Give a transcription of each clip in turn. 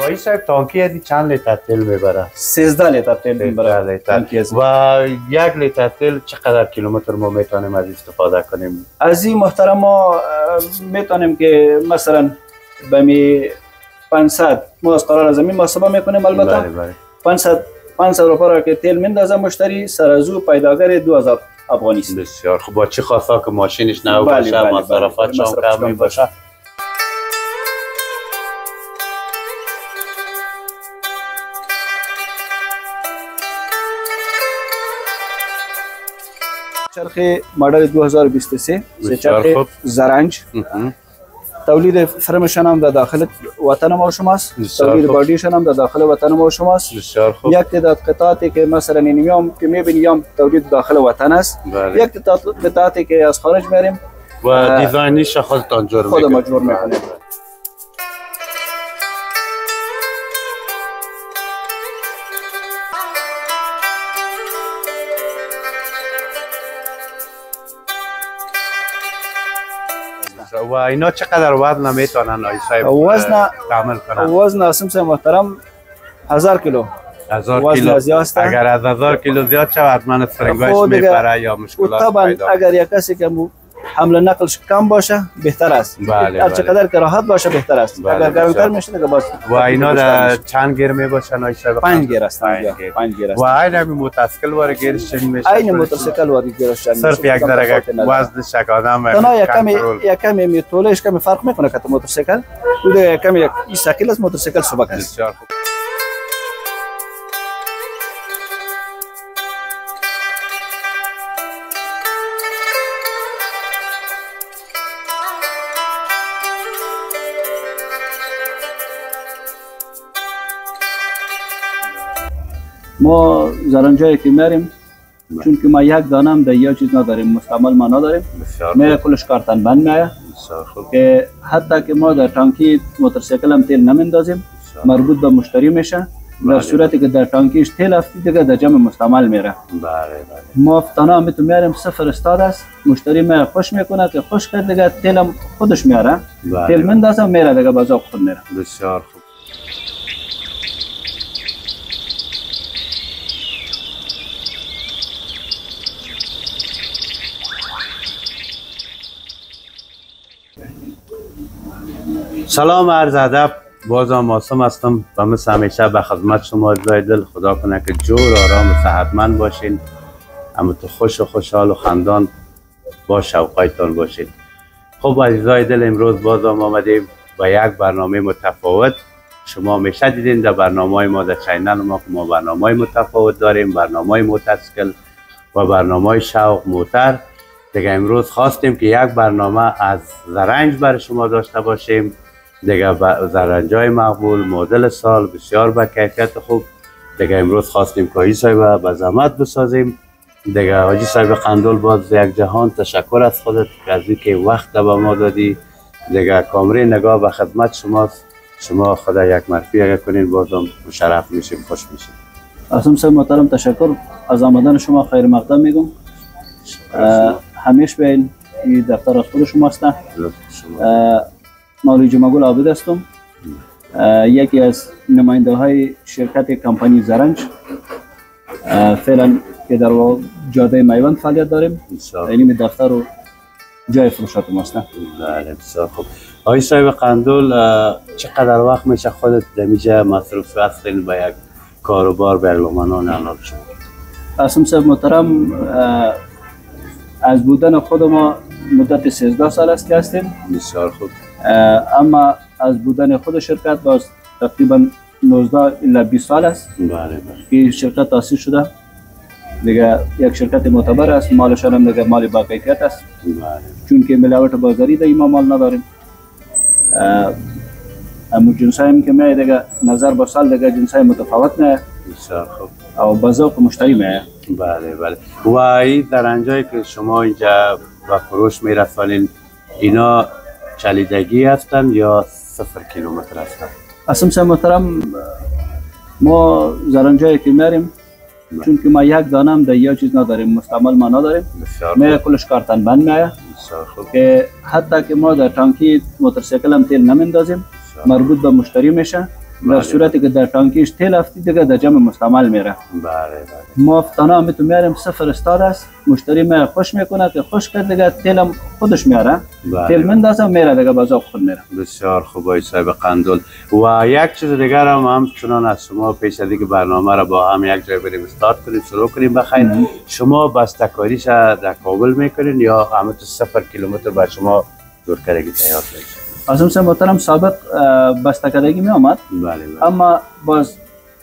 وای صاحب تانکی ادی؟ چند لیتر تیل می‌بره؟ 13 لیتر تیل 13 می‌بره. لیتر. و یک لیتر تیل چقدر کیلومتر ما می‌تونیم از استفاده کنیم؟ از این محترم ما می‌تونیم که مثلا به می 500 ما از قرار زمین محاسبه می‌کنیم بله البته. بله 500 500 روپا را که تیل میندازه مشتری سر از او پیداگر 2000 افغانی است بسیار خوب. با چه خاصا که ماشینش نو بله، باشه بله، مصرفات بله. می کم باشه. چرخ مدل 2023 سه بسیار چرخ. زرنج. تولید فرمشان هم در داخل وطن ما شماست تولید خوب. بادیشان هم در داخل وطن ما شماست یک تعداد قطعاتی که مثلا این یام که میبینی یام تولید داخل وطن است. یک تعداد قطعاتی که از خارج میاریم و دیزاینیش خودتان جور خود میکنید. مجبور میکنیم و اینا چقدر وزن می‌تونن آی صاحب وزن- تعمل کنن وزن اسم سے محترم هزار کیلو هزار کیلو. اگر از هزار کیلو زیاد شود من سرنگاش خب. میپره یا مشکلات طبعا پیدا اگر یک کسی که حمل نقلش کم باشه بهتر است بله، هر بله. چقدر که راحت باشه بهتر است بله، اگر گرمتر. میشه دیگه باز و اینا در. چند گیر می‌باشن آی صاحب پنج گیر است پنج اینجا. گیر. پنج گیر است و این همی موتسکل واره گیرش چنین میشه عین موتورسیکل واری گیرش شد صرف یک درجه وزن شک آدم تنها یک کمی کنترل. یک کمی می طولش کمی فرق می‌کنه که موتورسیکل او دیگه یک سکیل است موتورسیکل سبک است ما زرنجایی که میاریم چون که ما یک دانه هم در یا چیز نداریم مستعمل ما نداریم. خوب. کلش کارتن بند میایه که حتی که ما در تانکی موتورسیکل هم تیل نمیندازیم مربوط به مشتری میشه. در بله. صورتی که در تانکیش تیل افتی دیگه در جمع مستعمل میره. بله بله. ما تنها هم تو میاریم صفر استاد است. مشتری ما خوش می‌کنه که خوش کرد دیگه تیل خودش میاره. بله. تیل مندازه میره دیگه بازار خود میره. بسیار خوب. سلام عرض ادب. بازم ماسم هستم و مثل همیشه به خدمت شما جای دل. خدا کنه که جور آرام و صحتمند باشین. اما تو خوش و خوشحال و خندان با شوقایتان باشین. خب عزیزای دل امروز بازم آمدیم با یک برنامه متفاوت. شما همیشه دیدین در برنامه ما در چینل ما ما برنامه متفاوت داریم برنامه های موتسکل و برنامه شوق موتر. دیگه امروز خواستیم که یک برنامه از زرنج برای شما داشته باشیم. دیگه زرنج های مقبول مدل سال بسیار با کیفیت خوب. دیگه امروز خواستیم که صاحب به زحمت بسازیم. دیگه حاجی صاحب قندول باز یک جهان تشکر از خودت که از اینکه وقت به ما دادی. دیگه کامری نگاه به خدمت شماست. شما خدا یک مرفی اگر کنین بازم مشرف میشیم خوش میشیم. اسم صاحب محترم تشکر. از آمدن شما خیر مقدم میگم. همیش این دفتر از خود شما. هستن مولوی جمعگل عابد هستم. یکی از نماینده های شرکت کمپانی زرنج. فعلا که در جاده میوند فعالیت داریم. بسیار. یعنی دفتر و جای فروشات ما هستن بله بسیار خوب. آقای صاحب قندول چقدر وقت میشه خودت دمیجه مصروف هستین به یک کاروبار به لغمنان انال شما قاسم صاحب محترم از بودن خود ما مدت 13 سال است که هستیم. بسیار خوب. اما از بودن خود شرکت باز تقریبا 19 الا 20 سال است. بله بله. که شرکت تاسیس شده. دیگه یک شرکت معتبر است. مالشان هم دیگه مال با کیفیت است. بله. چون که ملاوت بازاری در ما مال نداریم. اما جنس هم که میای دیگه نظر با سال دیگه جنس های متفاوت نه او با ذوق مشتری میای بله بله. و در انجایی که شما اینجا به فروش میرسانین اینا چلیدگی هستن یا صفر کیلومتر هستن؟ اسم صاحب محترم ما زرنجایی که میاریم چون که ما یک دانه هم یا چیز نداریم مستعمل ما نداریم. خوب. کلش کارتن بند میایه که حتی که ما در تانکی موتورسیکل هم تیل نمیندازیم مربوط به مشتری میشه. در بله. صورتی که در تانکیش تیل افتی دیگه در جمع مستعمل میره. بله بله. ما تنها هم تو میاریم صفر استاد است. مشتری ما خوش می‌کنه که خوش کرد دیگه تیلم خودش میاره. بله. تیل مندازه میره دیگه بازار خود میره. بسیار خوب صاحب قندل. و یک چیز دیگر هم همچنان از شما پیش از اینکه برنامه را با هم یک جای بریم استارت کنیم شروع کنیم بخیر شما بستکاریش در کابل می‌کنین یا همه تو صفر کیلومتر بر شما دور کردگی تیار میشه آزم سے محترم سابق اه، بسته‌کردگی می آمد بله بله. اما باز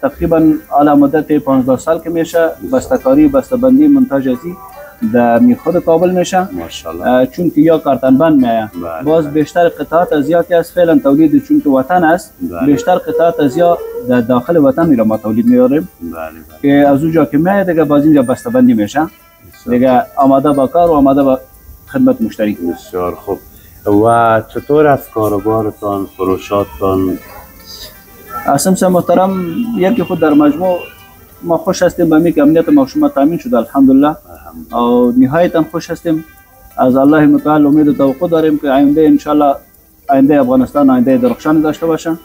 تقریبا اعلی مدت 15 سال که میشه بسته‌کاری بسته‌بندی منتاج ازی در می خود کابل میشه. ماشاءالله. چون که یا کارتن بند میه بله، باز بله. بیشتر قطعات از یا که از فعلا تولید چون که وطن است بله. بیشتر قطعات از یا در داخل وطن میره ما تولید میاریم بله بله. که از اونجا که میه دیگه باز اینجا بسته‌بندی میشه. دیگه آماده با کار و آماده با خدمت مشتری. بسیار خوب. و چطور از کاروبارتان فروشاتتان اسم سے محترم یکی خود در مجموع ما خوش هستیم به می که امنیت ما شما تامین شده الحمدلله. او نهایتا خوش هستیم. از الله متعال امید و توقع داریم که آینده انشالله آینده افغانستان آینده درخشانی داشته باشه.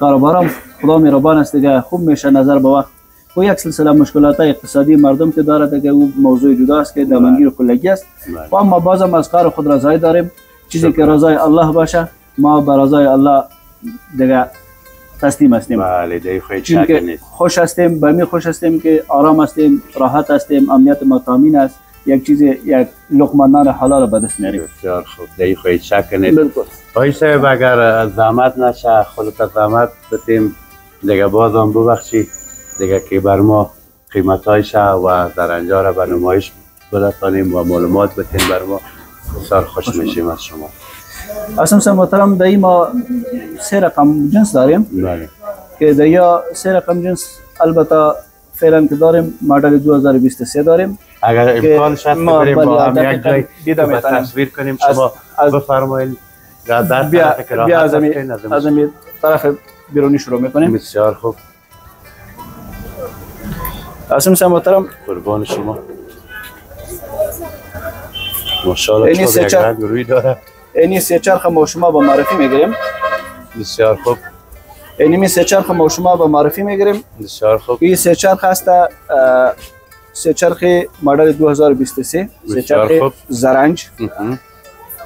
کاروبارم خدا مهربان است دیگه خوب میشه نظر به وقت. و یک سلسله مشکلات اقتصادی مردم که داره دیگه او موضوع جدا است که دامنگیر کلگی است. بله. و اما بازم از کار خود رضایی داریم. چیزی که رضای الله باشه ما به رضای الله دیگه تسلیم هستیم. بله نیست. خوش هستیم به می خوش هستیم که آرام هستیم راحت هستیم امنیت ما تامین است. یک چیز یک لقمه نان حلال به دست میاریم. بسیار خوب. دی خواهید شک نیست. بالکل آقای صاحب اگر زحمت نشه خودت زحمت بتیم. دیگه بازم ببخشی دیگه که بر ما قیمت و زرنجا را به نمایش برسانیم و معلومات بتیم بر ما. بسیار خوش میشیم از شما. اصلا سه محترم در ما سه رقم جنس داریم. بله. که در یا سه رقم جنس البته فعلا که داریم مدل 2023 داریم. اگر امکان شد بریم با هم یک جای می‌تونیم. تصویر کنیم. شما بفرمایید. در طرف بیا از هستین، امی از از امی طرف بیرونی شروع می‌کنیم. بسیار خوب. اصلا سه محترم. قربان شما. ماشاءالله سه یک. رنگ روی داره اینی سه چرخ ما شما با معرفی می‌گیریم بسیار خوب اینی می سه چرخ ما شما با معرفی می‌گیریم بسیار خوب این سه چرخ هست سه چرخ مدل 2023 سه چرخ. زرنج.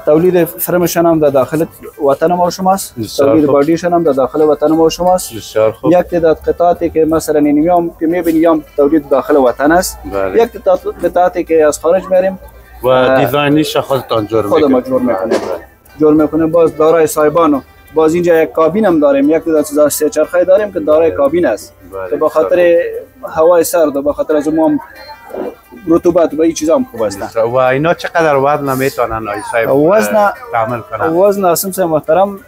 تولید فرمشان هم در داخل وطن ما شماست تولید خوب. بادیشان هم در داخل وطن ما شماست بسیار خوب یک تعداد قطعاتی که مثلا اینمی هم که می‌بینی هم تولید داخل وطن است بله. یک تعداد قطعاتی که از خارج میاریم و دیزاینیش خودتان جور خود ما جور می‌کنیم جور می‌کنیم باز دارای سایبان و باز اینجا یک کابین هم داریم. یک چیزا سه چرخه داریم که دارای کابین است. بله، که به خاطر هوای سرد و به خاطر از ما رطوبت و این چیزا هم خوب است و اینا چقدر وزن می‌تونن آی صاحب وزن- تعمل کنن؟ وزن اسم محترم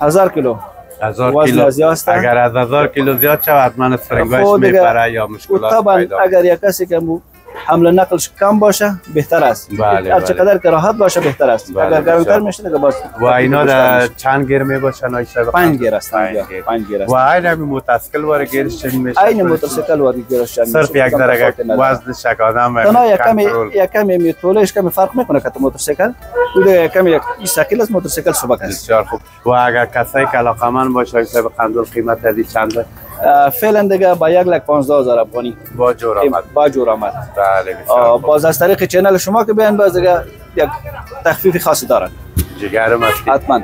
هزار کیلو. هزار کیلو. اگر از هزار کیلو زیاد شود من سرنگاش خب. میپره یا مشکلات طبعا پیدا اگر یک کسی که حمل نقلش کم باشه بهتر است بله، هر بله. چقدر که راحت باشه بهتر است بله، اگر گرمتر. میشه دیگه باز و اینا در میشه. چند گیر می باشن آی صاحب پنج گیر است پنج. گیر. است و این همین موتورسیکل واری گیرش چنین میشه عین موتورسیکل واری گیرش شد صرف یک ذره وزنش یک آدم تنها یک کمی. یک کمی می طولش کمی فرق می‌کنه که تو موتورسیکل دیگه یک کمی یک سکیل از موتورسیکل سبک است بسیار خوب و اگر کسایی که علاقمند باشه صاحب قندول قیمت ازی چنده اه، فعلا دیگه با یک لک پانزده هزار افغانی. با جور آمد. با جور آمد. بله باز از طریق channel شما که بیان باز دیگه یک تخفیف خاصی دارن. جگرم هستی حتما.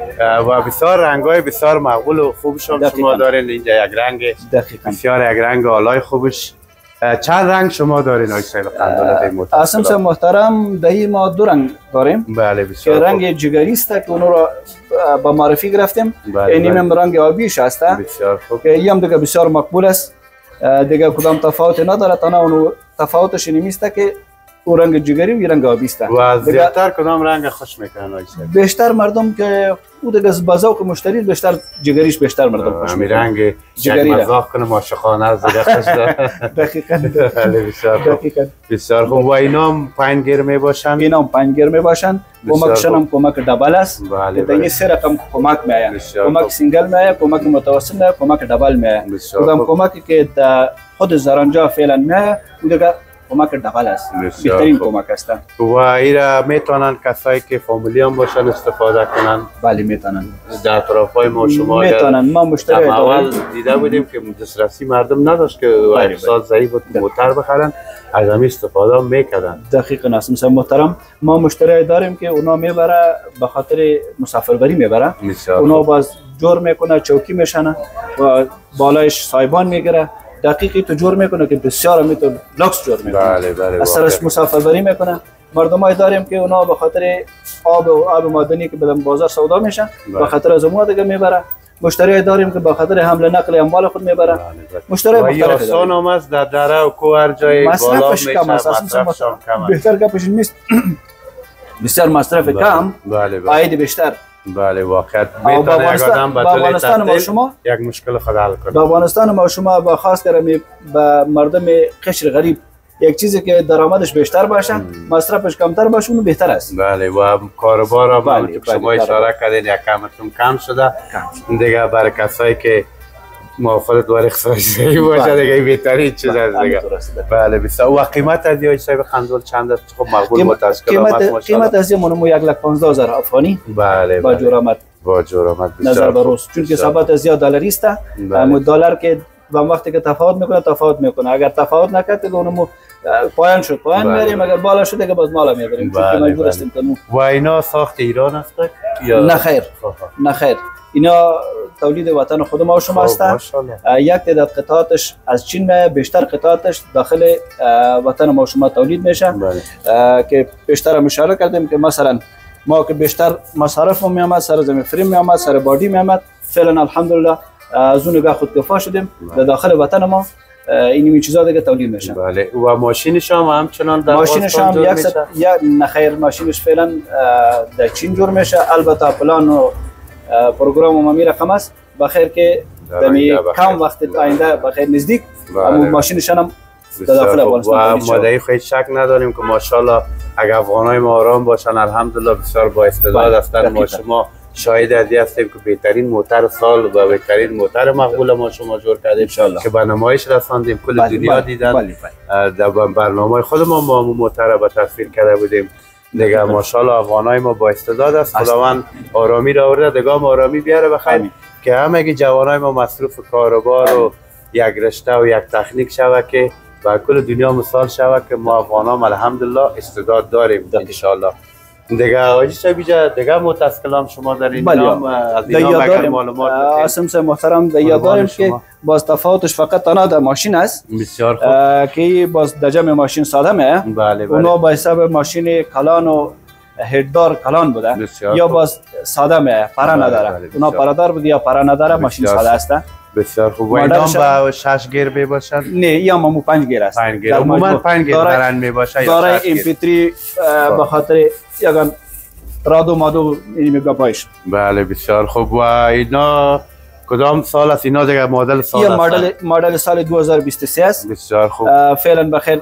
و بسیار رنگای بسیار معقول و خوبش هم. شما دارین. اینجا یک رنگ دقیقا. بسیار یک رنگ آلای خوبش. چند رنگ شما دارین؟ این اسم سے متسکل محترم دهی ما دو رنگ داریم. بله که بسیار خوب. رنگ جگری است که اونو را با معرفی گرفتیم. بله، اینیم بله. رنگ آبیش است بسیار خوب. که این هم دیگه بسیار مقبول است. دیگه کدام تفاوت نداره تنها اونو تفاوتش اینمی است که او رنگ جگری و رنگ آبی است. و زیادتر کدام رنگ خوش می‌کنن بیشتر مردم که او دیگه با ذوق مشتری بیشتر جگریش بیشتر مردم خوش می‌کنن. رنگ جگری. مذاق کنه ماشخانه از دیگه خوش. دقیقاً بله دقیقاً. بسیار خوب. و اینا هم پنج گیر می باشن؟ اینا هم پنج گیر می باشن. کمکشان هم کمک double است. بله که بله. این سه رقم کمک میآید. بسیار کمک. single میآید کمک متوسط میآید کمک double کدام خوب. کمکی که در خود زرنجا فعلا او دیگه کمک دبل است بهترین. کمک است و ایرا می‌تونن کسایی که فامیلی هم باشن استفاده کنن بله می‌تونن در اطراف های ما شما می‌تونن ما مشتری اول دیده بودیم که دسترسی مردم نداشت که. اقتصاد ضعیف بود موتر بخرن از همین استفاده هم می‌کردن دقیق است مثلا محترم ما مشتری داریم که اونا می‌بره به خاطر مسافربری می‌بره اونا. باز جور می‌کنه چوکی میشنه و بالایش سایبان می‌گیره دقیقی تو جور می‌کنه که بسیار می تو لکس جور می‌کنه بله بله از سرش واقعا. مسافربری می‌کنه مردمای داریم که اونا به خاطر آب و آب معدنی که بدن بازار سودا میشن بله. به خاطر از اون دیگه می‌بره مشتری داریم که به خاطر حمل نقل اموال خود می‌بره بله، بله. مشتری مختلفی آسان هم است در دره و کو هر جای بالا میشه کم است. بهتر گپش این نیست بسیار مصرف. کم بله بله عاید بیشتر بله واقعا. او می‌تونه یک آدم به افغانستان ما شما؟ یک مشکل خود حل به کنه افغانستان ما شما با خاص کردم به مردم قشر غریب. یک چیزی که درآمدش بیشتر باشه مصرفش کمتر باشه اون بهتر است. بله و کاروبار هم بله، شما بله، اشاره کردین یک کمتون کم شده. دیگه برای کسایی که موافقت اقتصادی باشه بله. دیگه این بهترین چیز است دیگه. همینطور است. بله بسیار. و قیمت از یای صاحب خندول چند است؟ خب مقبول است قیمت. قیمت از منمو لک پانزده هزار افغانی. بله با بله. جور آمد با بسیار نظر به. روز چون که بسیار ثبات زیاد دلاری است. بله. اما دلار که و وقتی که تفاوت می‌کنه تفاوت می‌کنه. اگر تفاوت نکرد دیگه اونمو پایان شد. پایان بله. میریم اگر بالا شد دیگه باز بالا می‌بریم. چون که بله، مجبور بله. هستیم کنو و اینا ساخت ایران است یا نه خیر نه خیر اینا تولید وطن خود ما و شما است یک تعداد قطعاتش از چین بیشتر قطعاتش داخل وطن ما و شما تولید میشه. بله. که بیشتر اشاره کردیم که مثلا ما که بیشتر مصارف ما میامد سر زمین فریم میامد سر بادی میامد. فعلا الحمدلله از اون نگاه خودکفا شدیم در داخل وطن ما. این چیزا دیگه تولید میشن بله. و ماشینش هم همچنان در هم جور یک میشه؟ یا نخیر ماشینش فعلا در چین جور میشه. البته پلان و پروگرام و می رقم است بخیر که دمی. کم وقت آینده بخیر نزدیک بله. اما ماشینش هم در داخل. افغانستان. ما در خیلی شک نداریم که ماشاءالله اگر افغانای ما آرام باشن الحمدلله بسیار با استعداد بله، هستند ما. شما شاهد از این هستیم که بهترین موتر سال و بهترین موتر مقبول ما شما جور کردیم. که به نمایش رساندیم کل بله، دنیا دیدن. در برنامه خود ما ما موتر را به تصویر کرده بودیم دیگه ماشاءالله افغانای ما با استعداد است. خداوند آرامی را آورده دیگه آرامی بیاره بخیر. که همه جوانای ما مصروف کاروبار و یک رشته و یک تکنیک شوه که بر کل دنیا مثال شوه که ما افغانان الحمدلله استعداد داریم انشالله دیگه آجی اینجا دیگه متاسکلام شما در این بله. نام از این نام اگر معلومات. آسم سے محترم در یاد داریم که. باز تفاوتش فقط تنها در ماشین است بسیار خوب که باز در جمع ماشین ساده میه بله اونا بله با حساب ماشین کلان و هددار کلان بوده یا. باز ساده میه پره بله، نداره بله، اونا. پردار بود یا پره نداره ماشین ساده. است بسیار خوب. نام به شش گیر می باشد نه یا مامو پنج گیر است پنج گیر. در عموما مجموع. پنج گیر دارای- برند می یا دارای شش گیر امپی به خاطر یگان رادو مادو این میگه پایش بله بسیار خوب. و اینا کدام سال است؟ اینا دیگه مدل سال است. مدل مدل سال 2023 است. بسیار خوب. فعلا بخیر.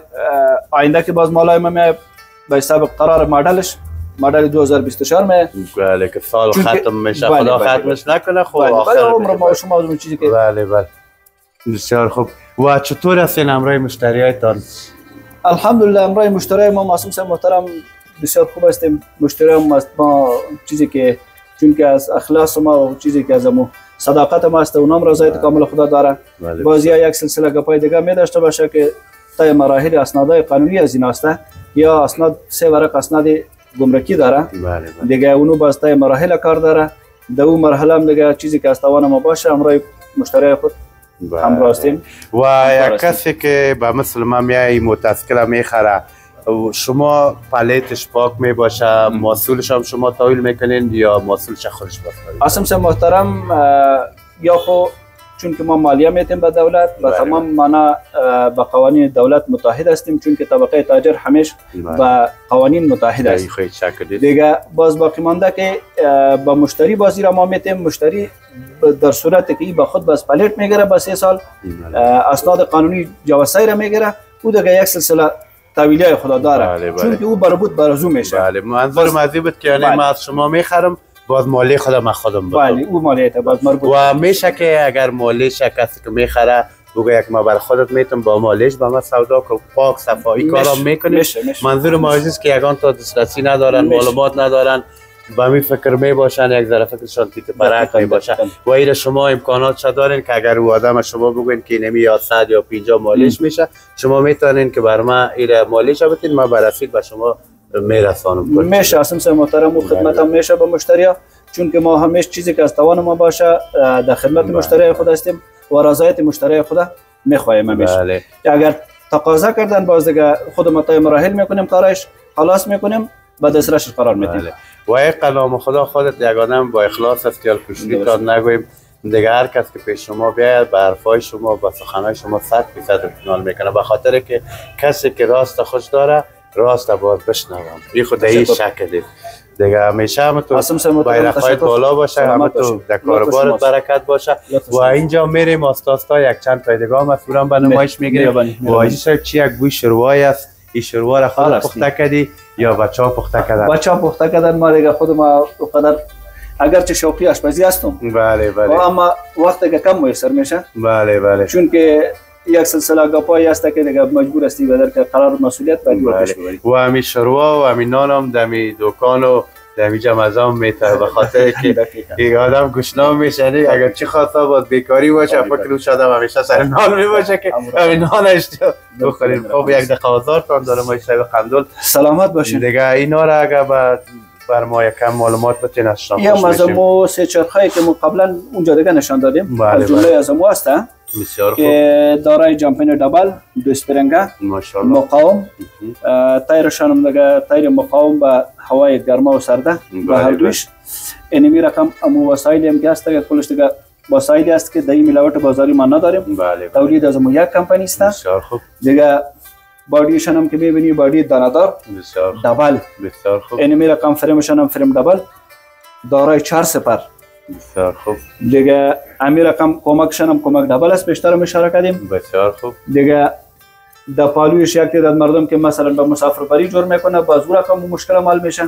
آینده که باز مالای ما به حساب قرار مدلش. مدل 2024 میاد بله که سال ختم میشه. بله، خدا بله، ختمش نکنه خب بله آخر بله عمر. ما و شما از اون چیزی که بله بله. بسیار خوب. و چطور هستین همراه مشتری هایتان؟ الحمدلله امرای مشتری ما معصوم محترم بسیار خوب هستیم. مشتری است ما چیزی که چون که از اخلاص ما و چیزی که از مو صداقت ما است اونم رضایت کامل خدا داره. بله باز یا یک سلسله گپای دیگه می داشته باشه که طی مراحل اسنادهای قانونی از این است. یا اسناد سه ورق اسناد گمرکی داره. بله بله. دیگه اونو طی مراحل کار داره. در اون مرحله هم دیگه چیزی که از توان ما باشه امرای مشتری خود بله. همراه هستیم و یک کسی که به مثل ما میای متاسکل می‌خره شما پلیتش پاک می باشه محصولش هم شما تحویل می‌کنین یا محصولش خودش قاسم صاحب محترم یا خو چون که ما مالیه میتیم به دولت و بله. تمام مانا اه، به قوانین دولت متحد هستیم چون که طبقه تاجر همیش به قوانین متحد است. دیگه باز باقی مانده که با مشتری بازی را ما میتیم مشتری در صورت که با خود بس پلیت می‌گیره با سه سال اه، اسناد قانونی جواسای را می‌گیره. او دیگه یک سلسله های خدا داره. بله، بله. چون که او بربود برزو میشه بله منظورم از بود که یعنی بله. من از شما می‌خرم. باز مالی خودم از خودم بخورم بله او مالیت باز مربوط و میشه که اگر مالیش کسی که می‌خره بگو یک ما بر خودت می‌تونم با مالش با ما سودا کن پاک صفایی کارا می‌کنیم. میشه. منظور ما عزیز که یگان تا دسترسی ندارن. معلومات ندارن. با می فکر می باشن یک ذره فکرشان تیت برک می باشن دقیقاً. و ایره شما امکانات چه دارین که اگر او آدم شما بگوین که نمی یا 100 یا 50 مالش میشه شما می‌تونین که بر ما ایره مالش بتین ما بررسی به شما میرسانم میشه اسم سه محترم و خدمت هم میشه به مشتری چون که ما همیشه چیزی که از توان ما باشه در خدمت بله. مشتری خود هستیم و رضایت مشتری خود می‌خواهیم همیشه. بله. که اگر تقاضا کردن باز دیگه خود متای مراحل می‌کنیم کارش خلاص می‌کنیم و دسترسش قرار میدیم. بله. و یک کلام خدا خودت یک آدم با اخلاص است یا کشوری تا نگویم. دیگه هر کس که پیش شما بیاید به حرفای شما با سخنهای شما صد فیصد اطمینان می‌کنه. به خاطر که کسی که راست خوش داره راست باید بشنوم. این خود این تشکر. شک دید دیگه همیشه هم تو تشکر. بالا باشه همه تو. در کاربارت. برکت باشه. و. اینجا میریم آستاستا یک چند تا دیگه هم مسئولان به نمایش می‌گیریم مهربانی، و. آجی صاحب چی؟ یک بوی شروعی است. این شروع را خود پخته کردی یا بچه ها پخته کردن؟ بچه ها پخته کردن. ما دیگه خود ما اونقدر اگرچه شوقی آشپزی هستم. بله بله. اما وقتی که کم میسر میشه. بله بله. چون که یک سلسله گپایی هست که دیگه مجبور هستی بدر که قرار مسئولیت باید پیش ببری و همین شروع و همین نان هم دمی دکان و دمی جمعزام میتر به خاطر که دقیقاً. یک آدم گشنام میشنی اگر چی خواستا باید بیکاری باشه بله، فکر روش آدم همیشه سر نان می باشه که. همین نانش بخوریم. بله. خب یک دقیقه آزار تان داره ما شب قندول سلامت باشین. دیگه اینا را اگر بعد بر ما یکم معلومات بتین از شما یه خوش از. امو سه چرخایی که ما قبلا اونجا دیگه نشان دادیم بله، از جمله بله. از امو هست بسیار خوب. که دارای جامپین دبل دو اسپرنگه ماشاءالله. مقاوم. تایرشان هم دیگه تایر مقاوم به هوای گرما و سرده به بله، هر دوش اینمی رقم امو وسایلی هم که هست که کلش دیگه وسایلی است که در این ملاوت بازاری ما نداریم. بله بله. تولید از امو یک کمپانی است. بسیار خوب. دیگه بادیشان هم که می‌بینی دانه‌دار بسیار دبل بسیار خوب. اینمی رقم فریمشان هم فریم دبل دارای چهار سپر. بسیار خوب. دیگه امی رقم کمکشان هم کمک دبل است بیشتر اشاره کردیم. بسیار خوب. دیگه د پالویش یک تعداد مردم که مثلا به مسافربری جور می‌کنه باز او رقم مشکل عمل میشه.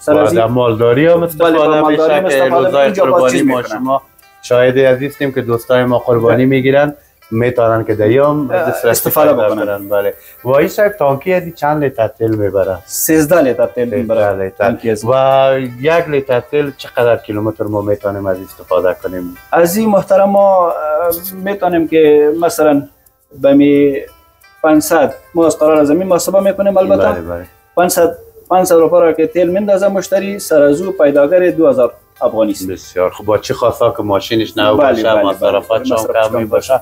سر از مالداری هم استفاده بله، با هم میشه که استفاده روزای قربانی ما. شما شاهد عزیز هستیم که دوستای ما قربانی می‌گیرن. می‌تونن که دسترسی استفاده بکنن. کنن. بله. و این صاحب تانکی ادی چند لیتر تیل می‌بره 13 لیتر تیل 13 برای لیتر. تانکی از و یک لیتر تیل چقدر کیلومتر ما می‌تونیم از استفاده کنیم؟ از این محترم ما می‌تونیم که مثلا به می 500 ما از قرار زمین محاسبه می‌کنیم البته. بله بله. 500 500 روپا را که تیل میندازه مشتری سر از او پیداگر 2000 افغانی بسیار خوب. با چه خاصا که ماشینش نو بله، باشه بله، مصرفات بله. چون مصرفش کم می کم باشه.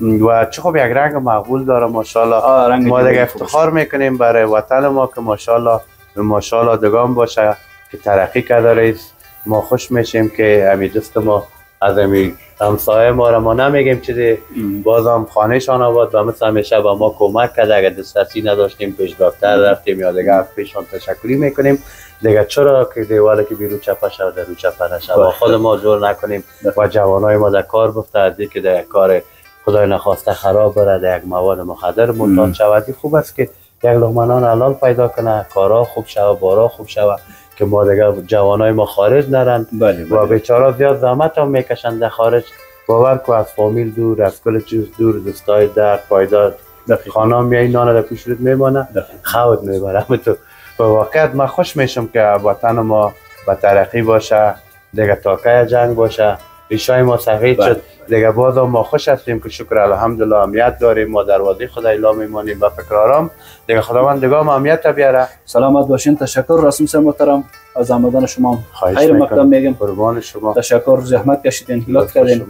و چه خوب یک رنگ مقبول داره ماشاءالله. ما دیگه. افتخار می‌کنیم برای وطن ما که ماشاءالله ماشاءالله دگان باشه که ترقی کرده رئیس ما خوش میشیم که امی دوست ما از امی همسایه ما را ما نمیگیم چیزی. بازم خانهشان آباد و مثل همیشه به ما کمک کرده. اگر دسترسی نداشتیم پیش دکتر رفتیم یا دیگه از پیشان تشکری می‌کنیم. دیگه چرا که دیواله که بیرو چپه شد در رو چپه نشد با خود ما جور نکنیم. و جوانای ما در کار بفته از اینکه در کار خدای نخواسته خراب بره در یک مواد مخدر منتان شود. خوب است که یک لغمنان حلال پیدا کنه کارا خوب شود بارا خوب شود که ما دیگه جوانای ما خارج نرن بله و بیچاره زیاد زحمت هم می‌کشن در خارج باور کو از فامیل دور از کل چیز دور دوستای در پایدار خانه میای نان در پیش رود میمانه خود می‌بره تو به واقعیت من خوش میشم که وطن ما به ترقی باشه دیگه تاکه جنگ باشه. ریشای ما سفید بله. شد. دیگه باز ما خوش هستیم که شکر الحمدلله امنیت داریم. ما دروازه خدای لا میمانیم به فکر آرام دیگه خداوند دیگه هم امنیت بیاره. سلامت باشین. تشکر. رسم سه محترم. از آمدن شما. خیر. مقدم میگم. قربان شما. تشکر. زحمت کشیدین. لطف کردین.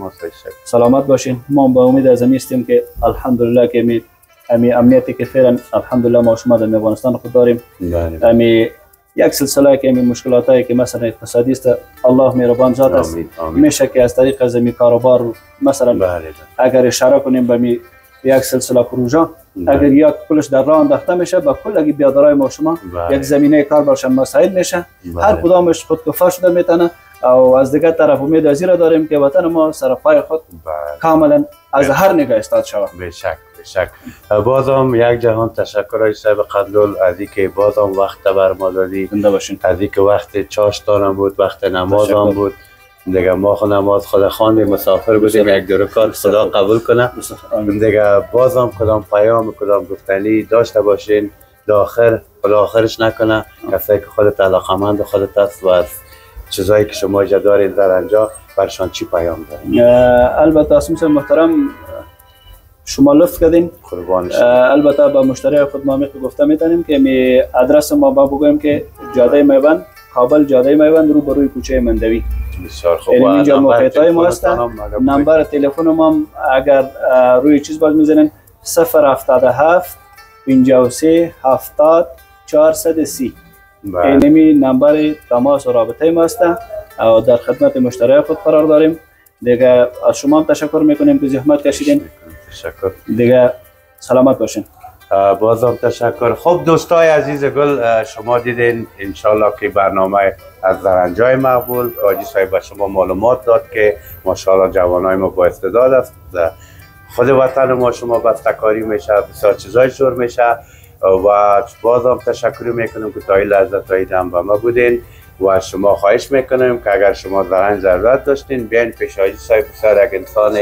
سلامت باشین. ما با امید از هستیم که الحمدلله که می امی امنیتی که فعلا الحمدلله ما شما در افغانستان خود داریم. بله. امی یک سلسله که امی مشکلات هایی که مثلا اقتصادی است الله مهربان ذات است میشه که از طریق از امی کاروبار مثلا بله اگر اشاره کنیم به می یک سلسله پروژه بله. اگر یک کلش در راه انداخته میشه با کل اگه بیادرای ما شما بله. یک زمینه کار برشان مسائل میشه بله. هر کدامش خودکفا شده می‌تونه او از دیگه طرف امید از این داریم که وطن ما سر پای خود بله کاملا از بله. هر نگاه استاد شود شک. بازم یک جهان تشکر های صاحب قدلول از اینکه بازم وقت بر ما دادی. از اینکه وقت چاش دارم بود وقت نمازم. بود. دیگه ما خود نماز خدا خواندیم مسافر بودیم یک دو رکات خدا قبول کنه. دیگه بازم کدام پیام کدام گفتنی داشته باشین. داخل خدا آخرش نکنه. کسایی که خودت علاقمند خودت است و از چیزایی که شما اینجا دارید در انجا برشان چی پیام دارین؟ البته اسم محترم شما لطف کردین. قربان البته با مشتری خود ما گفته می‌تونیم که می ادرس ما با بگویم که جاده میبند کابل جاده میبند رو بروی کوچه مندوی. بسیار خوب. یعنی اینجا موقعیت های ما هستن. نمبر تلفن ما اگر روی چیز باز می‌زنن 077 53 70 430 اینمی نمبر تماس و رابطه ما و در خدمت مشتری خود قرار داریم. دیگه از شما هم تشکر می‌کنیم. که زحمت کشیدین. تشکر. دیگه سلامت باشین. بازم تشکر. خب دوستای عزیز گل شما دیدین انشالله که برنامه از زرنجای مقبول. کاجی صاحب به شما معلومات داد که ماشاءالله جوانای ما با استعداد است. خود وطن ما شما بستکاری میشه بسیار چیزای شور میشه. و بازم تشکر می‌کنم که تا این لحظه تا با ما بودین. و شما خواهش می‌کنم که اگر شما زرنج ضرورت داشتین بیاین پیش حاجی صاحب بسیار یک انسان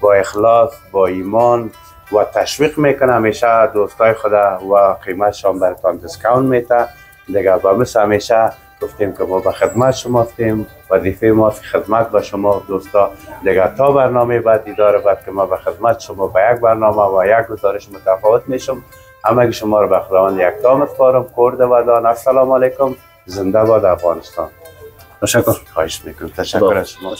با اخلاص با ایمان و تشویق می‌کنه همیشه دوستای خدا و قیمتشان براتان دیسکاونت میته دیگه با مثل همیشه گفتیم که ما به خدمت شما هستیم. وظیفه ما خدمت با شما دوستا. دیگه تا برنامه بعدی داره بعد که ما به خدمت شما به یک برنامه و یک گزارش متفاوت میشم. همه شما رو به خداوند یک تام اسپارم کرده و دان السلام علیکم. زنده باد افغانستان. تشکر خواهش می‌کنم. تشکر از شما.